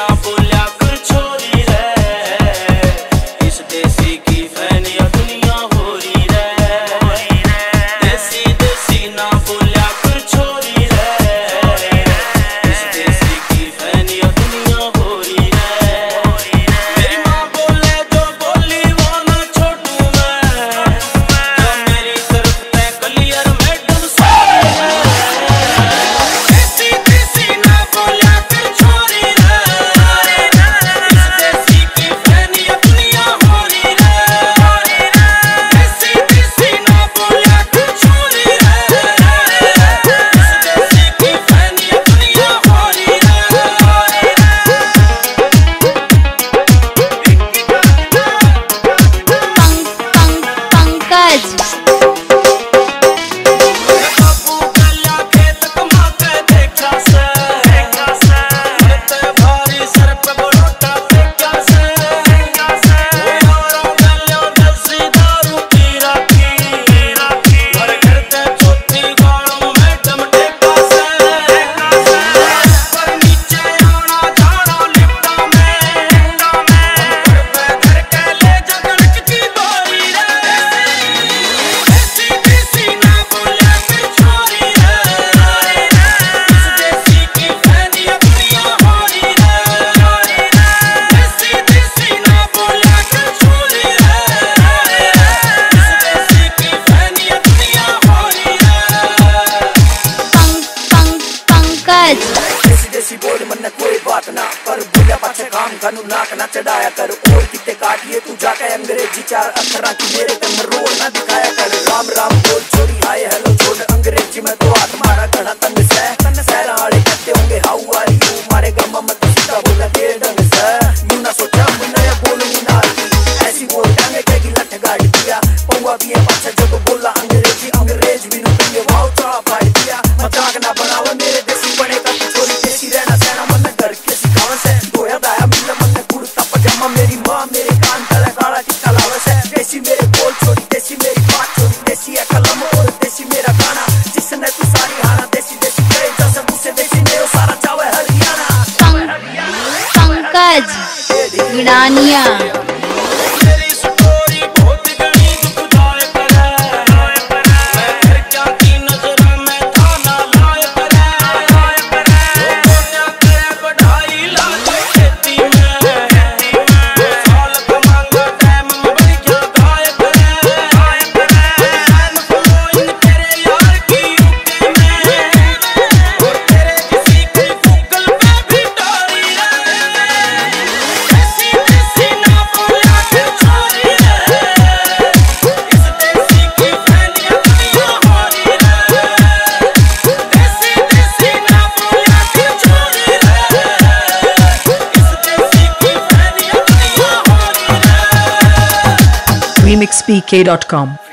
I pull up. सानू नाक ना चढ़ाया कर और किते काटिए तू जाके अंग्रेज़ी चार अक्षर की मेरे ते मरोड़ ना दिखाया कर। राम राम बोल, छोरी, हाय, हेलो, छोड़, अंग्रेज़ी में तो हाथ मारा घड़ा तंग से। सहरा वाले कहते होंगे हाउ आर यू मारे गम मत सीधा बोला दे ढंग से। यूँ ना सोचा मैं ये बोलूँगी ना ऐसी बोल टांगे कहेगी लठ गाड़ दिया। पौवा भी है, पाछा जो तो बोला गिड़ानिया sbk.com.